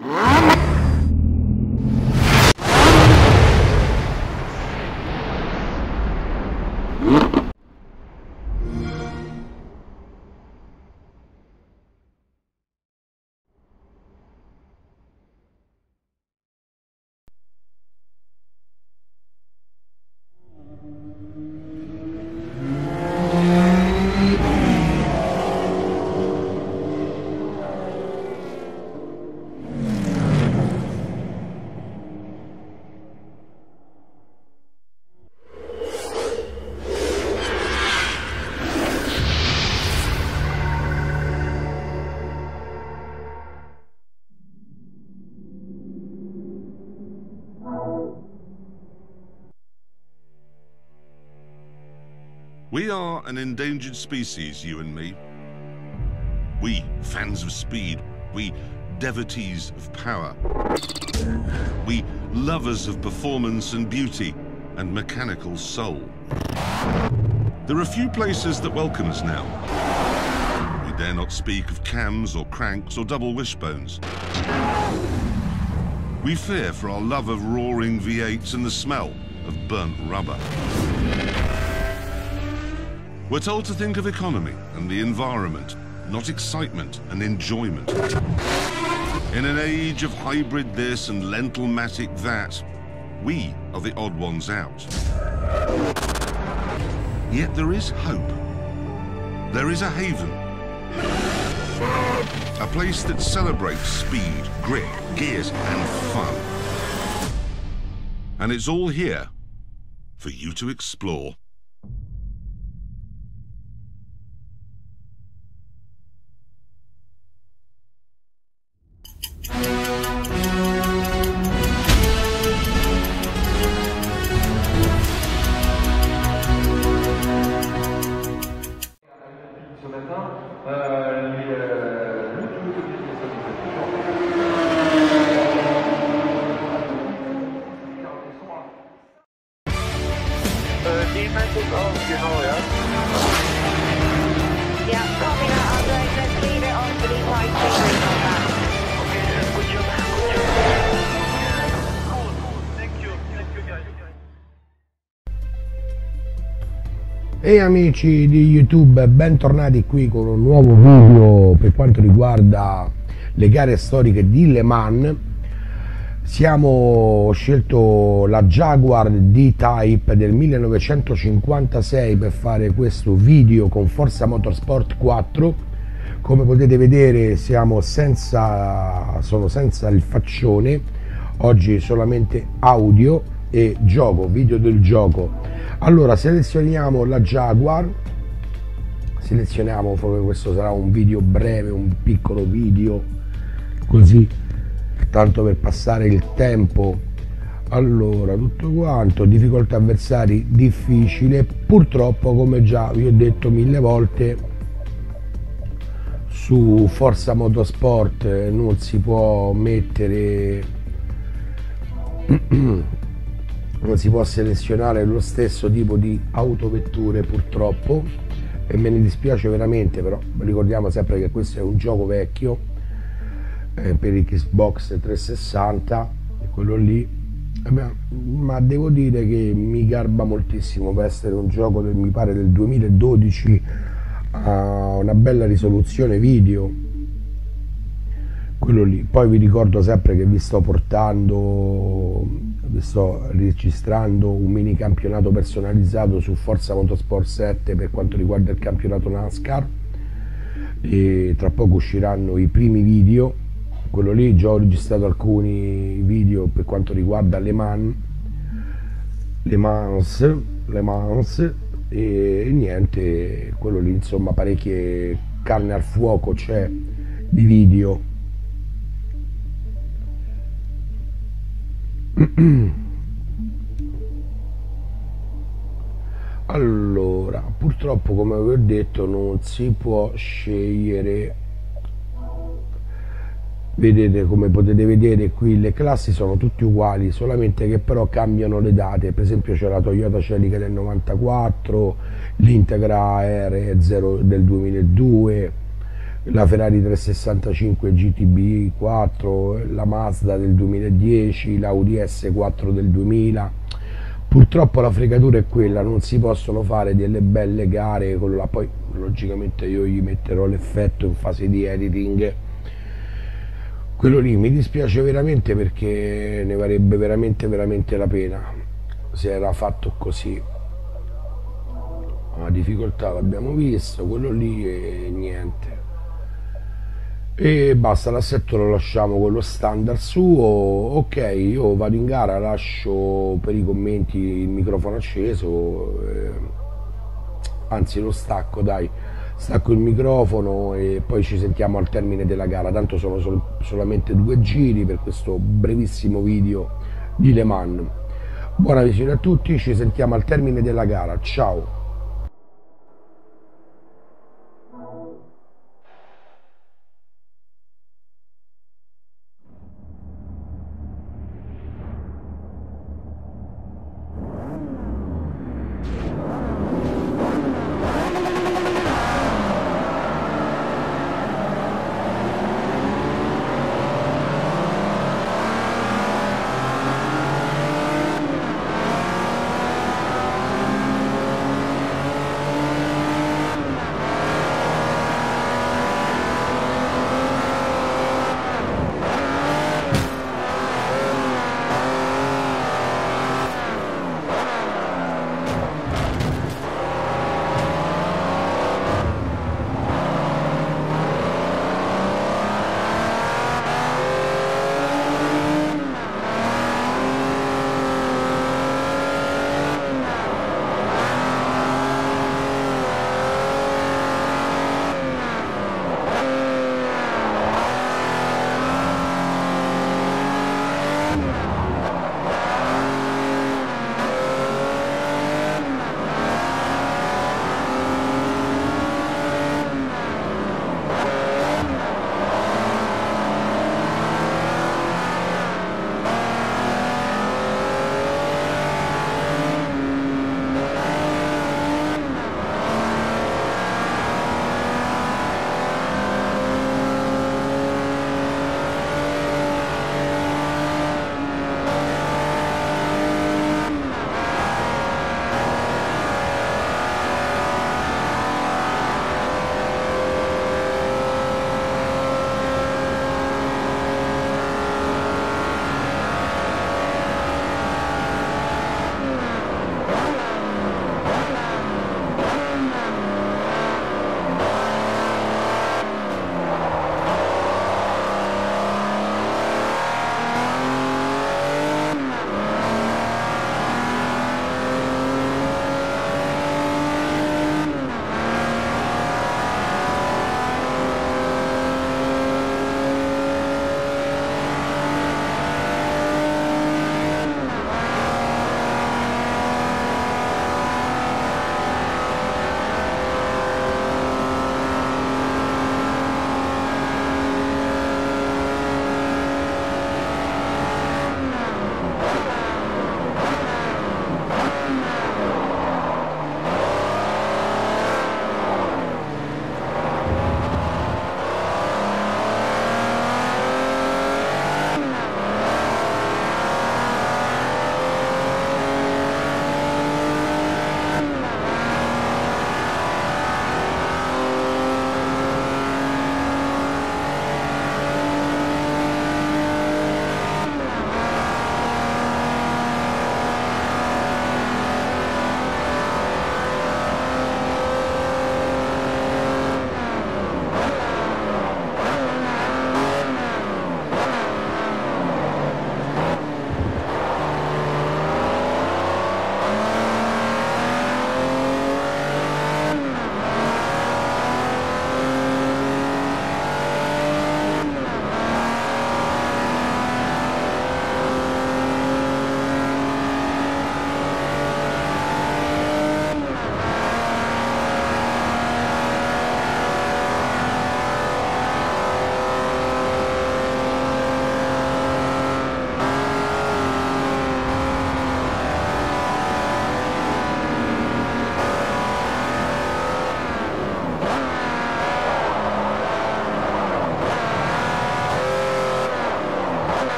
Mm-hmm. We are an endangered species, you and me. We, fans of speed. We, devotees of power. We, lovers of performance and beauty and mechanical soul. There are few places that welcome us now. We dare not speak of cams or cranks or double wishbones. We fear for our love of roaring V8s and the smell of burnt rubber. We're told to think of economy and the environment, not excitement and enjoyment. In an age of hybrid this and lentil-matic that, we are the odd ones out. Yet there is hope. There is a haven. A place that celebrates speed, grit, gears and fun. And it's all here for you to explore. E amici di YouTube, bentornati qui con un nuovo video per quanto riguarda le gare storiche di Le Mans. Siamo ho scelto la Jaguar D-Type del 1956 per fare questo video con Forza Motorsport 4. Come potete vedere siamo senza, sono senza il faccione, oggi solamente audio e gioco, video del gioco. Allora selezioniamo la Jaguar, selezioniamo, proprio questo sarà un video breve, un piccolo video, così tanto per passare il tempo. Allora, tutto quanto, difficoltà avversari difficile, purtroppo come già vi ho detto mille volte su Forza Motorsport non si può mettere non si può selezionare lo stesso tipo di autovetture purtroppo. E me ne dispiace veramente però ricordiamo sempre che questo è un gioco vecchio eh, per Xbox 360 quello lì. Eh beh, ma devo dire che mi garba moltissimo per essere un gioco del, mi pare del 2012 a una bella risoluzione video. Quello lì. Poi vi ricordo sempre che vi sto portando sto registrando un mini campionato personalizzato su Forza Motorsport 7 per quanto riguarda il campionato NASCAR. E tra poco usciranno i primi video. Quello lì già ho registrato alcuni video per quanto riguarda Le Mans. Le Mans, Le Mans e, niente quello lì insomma parecchie carne al fuoco c'è di video allora purtroppo come vi ho detto non si può scegliere. Vedete come potete vedere qui le classi sono tutte uguali solamente che però cambiano le date. Per esempio c'è la Toyota Celica del 94 l'Integra R0 del 2002 la Ferrari 365 GTB 4, la Mazda del 2010, l'Audi S4 del 2000. Purtroppo la fregatura è quella, non si possono fare delle belle gare con la poi logicamente io gli metterò l'effetto in fase di editing. Quello lì mi dispiace veramente perché ne varrebbe veramente veramente la pena se era fatto così la difficoltà l'abbiamo visto, quello lì e niente. E basta, l'assetto lo lasciamo con lo standard suo, ok, io vado in gara, lascio per i commenti il microfono acceso, eh, anzi lo stacco, dai, stacco il microfono e poi ci sentiamo al termine della gara, tanto sono sol solamente due giri per questo brevissimo video di Le Mans. Buona visione a tutti, ci sentiamo al termine della gara, ciao!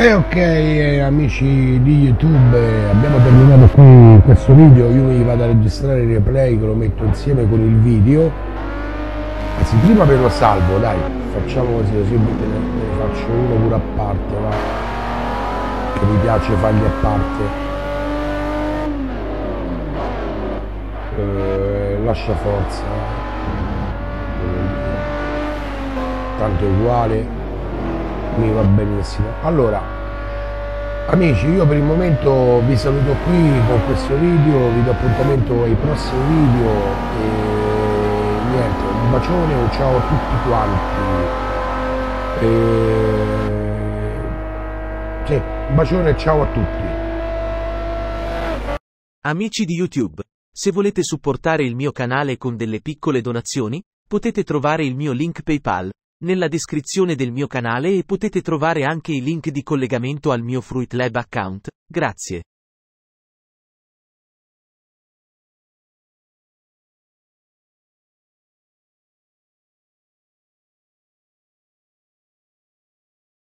E ok eh, amici di YouTube, eh, abbiamo terminato qui questo video, io mi vado a registrare il replay che lo metto insieme con il video. Anzi prima ve lo salvo, dai, facciamo così, così ne, ne faccio uno pure a parte, va. Che mi piace farli a parte. Eh, lascia forza. Tanto è uguale mi va benissimo. Allora, amici, io per il momento vi saluto qui con questo video, vi do appuntamento ai prossimi video e niente, un bacione, un ciao a tutti quanti. E... Sì, un bacione e ciao a tutti. Amici di YouTube, se volete supportare il mio canale con delle piccole donazioni, potete trovare il mio link PayPal nella descrizione del mio canale e potete trovare anche i link di collegamento al mio Fruit Lab account. Grazie.